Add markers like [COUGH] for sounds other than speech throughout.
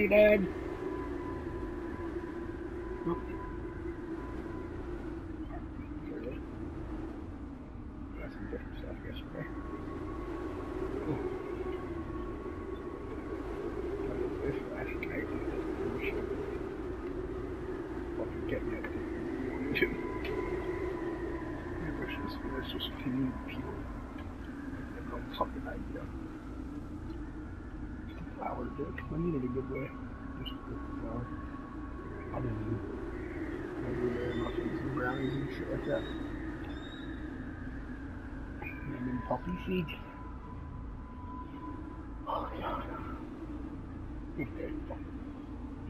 Trinidad. Nope. Got some different stuff. This last get me up to too. Maybe I should just, few people. Have no fucking idea. Just the flour to do it. Uh, I need it a good way. Just the flour. Other than regular muffins and brownies and shit like that. And then poppy seed. Oh god. Okay.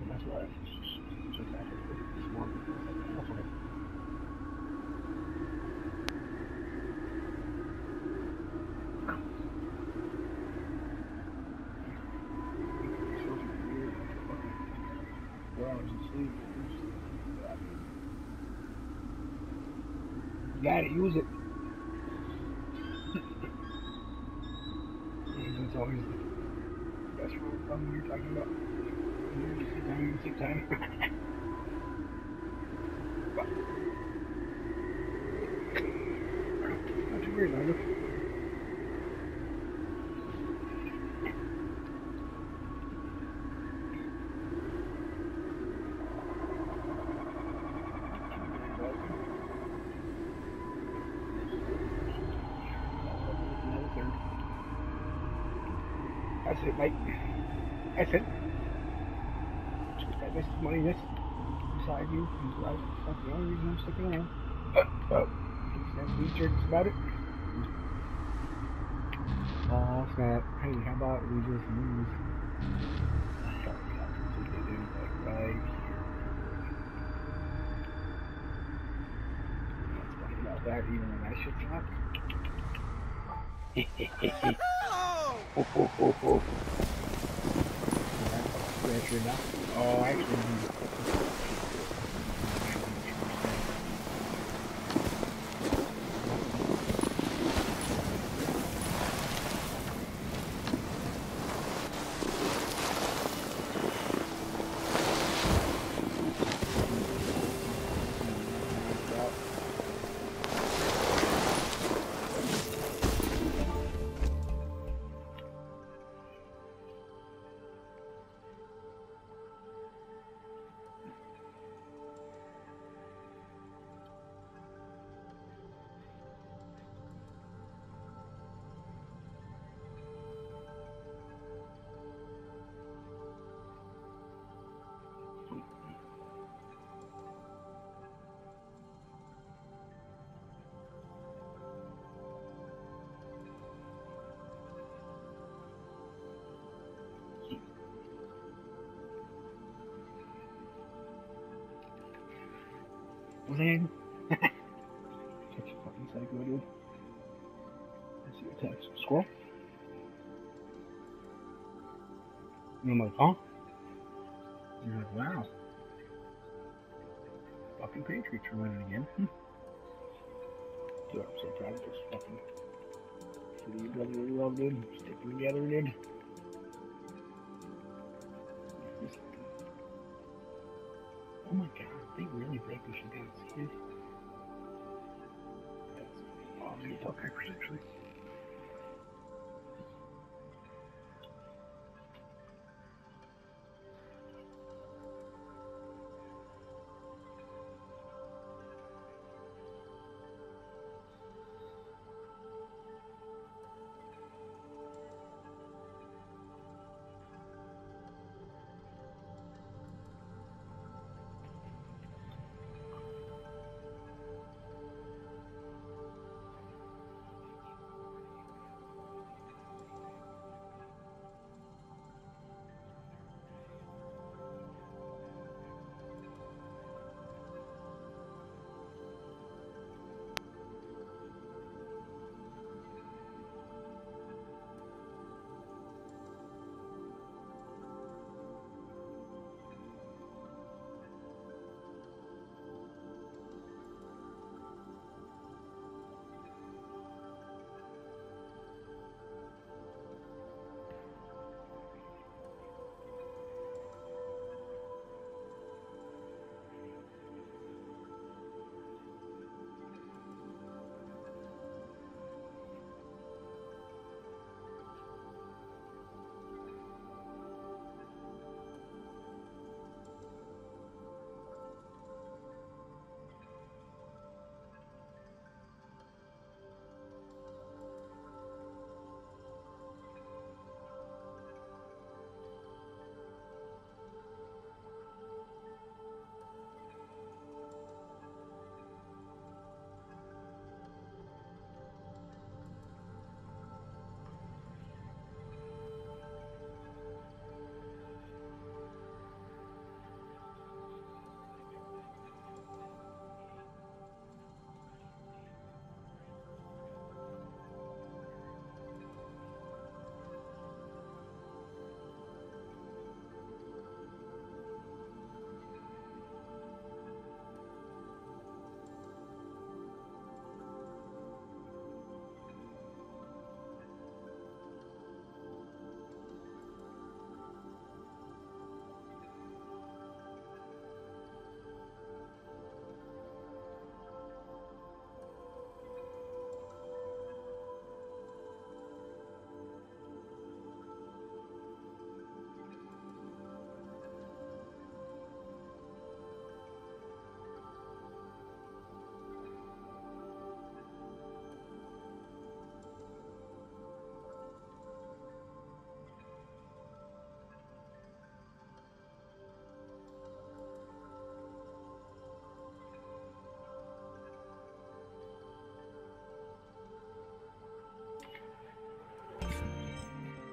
And that's why I just took that this morning. That's okay. Four hours of sleep. You gotta use it. [LAUGHS] It's always the best rule of thumb you're talking about you down and sick time. [LAUGHS] But, not too worried about it. That's it, mate. That's it. Just that this is money, this beside you. And that's that's the only reason I'm sticking around. Uh, That's research about it. Oh, snap. Hey, how about we just move? Right. That, even when I should not. [LAUGHS] Pressure enough. Oh, actually, Lynn. Such a fucking psycho, dude. I see your text. Squirrel? And I'm like, huh? And you're like, wow. Fucking Patriots are winning again. Hmm. Dude, I'm so proud of this fucking city of brotherly love, dude. Sticking together, dude. Oh my god, they really break this down. Serious? That's tell Peppers actually.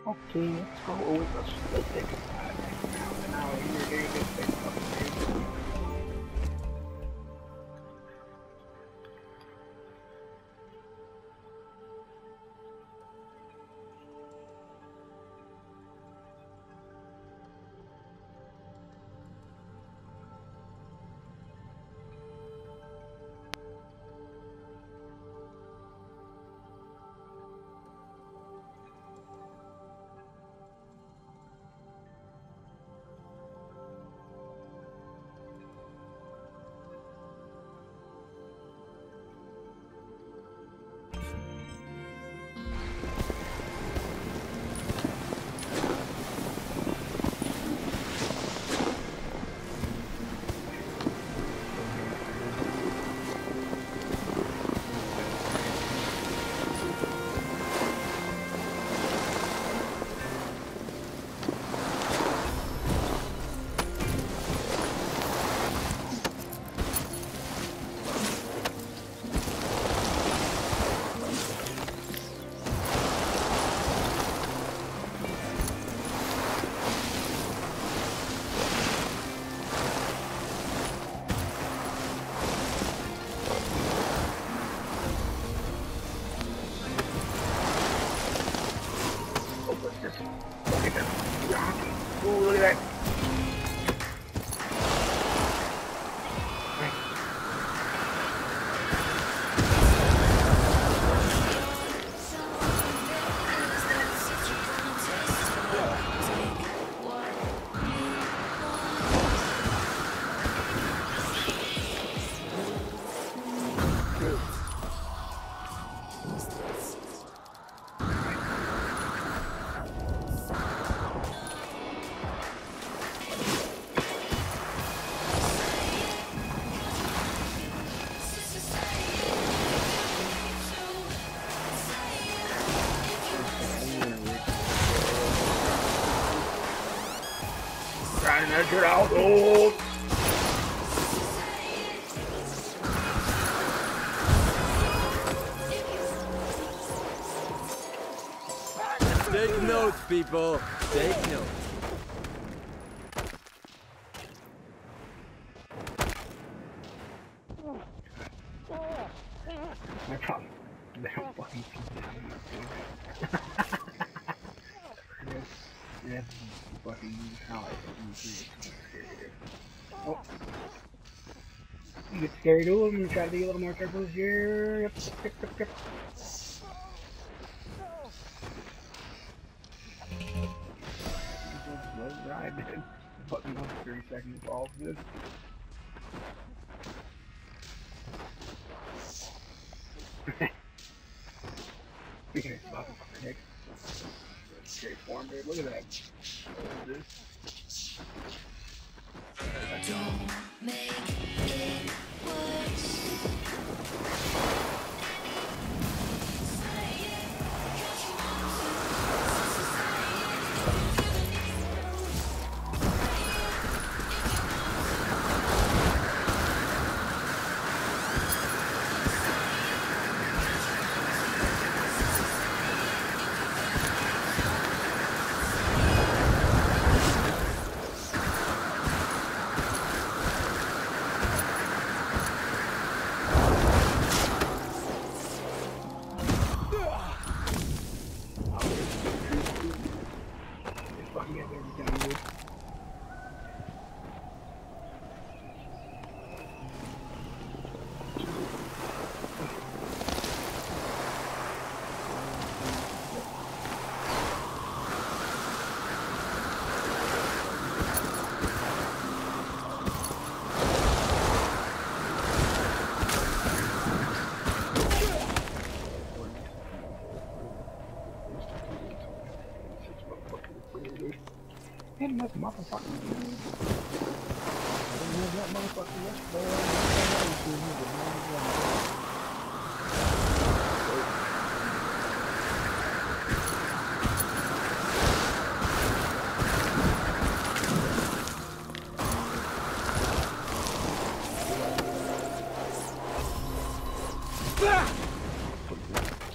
Okay, let's go over. Let's, let's take a here, this. お願い。Out, old! Take notes, people. Take notes. My problem. They don't fucking keep down. yes, yes, fucking how I fucking Oh. Scared to them and try to be a little more careful this year. Yep, yep, yep, yep. Ride. Fucking 30 seconds all good. Speaking of form, dude. Look at that. ass, motherfucker. Live that motherfucking yesterday.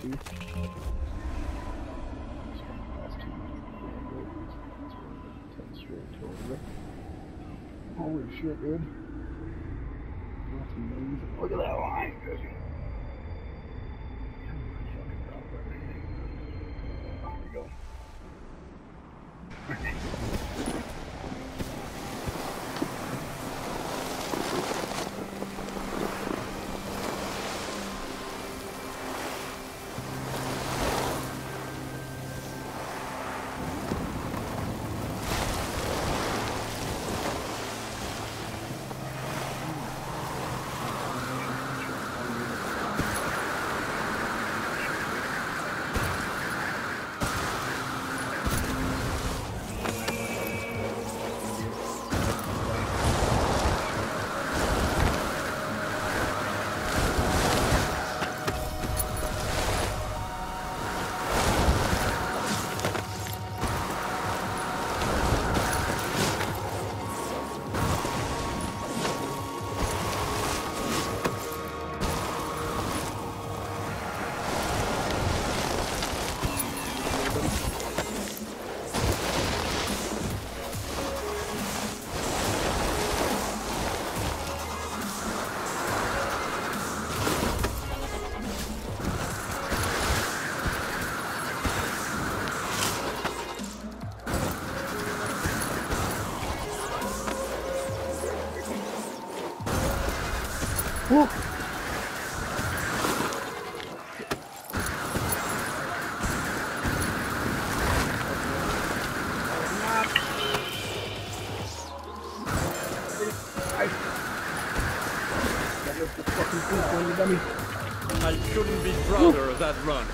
Two. Shit, dude. I couldn't be prouder of that run.